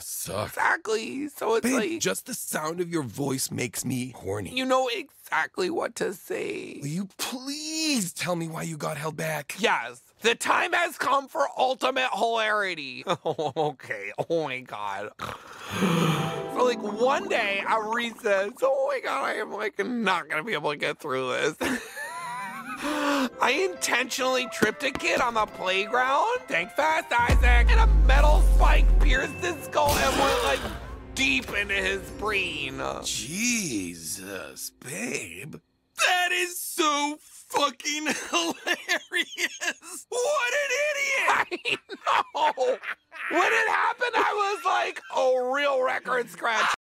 Exactly. So it's Babe, like just the sound of your voice makes me horny. you know exactly what to say. Will you please tell me why you got held back? Yes, the time has come for ultimate hilarity. okay, oh my god. For like one day at recess, oh my god, I am like not gonna be able to get through this. I intentionally tripped a kid on the playground. Think fast, Isaac. And a metal spike pierced his deep into his brain. Jesus, babe. That is so fucking hilarious. What an idiot. I know. When it happened, I was like a real record scratch.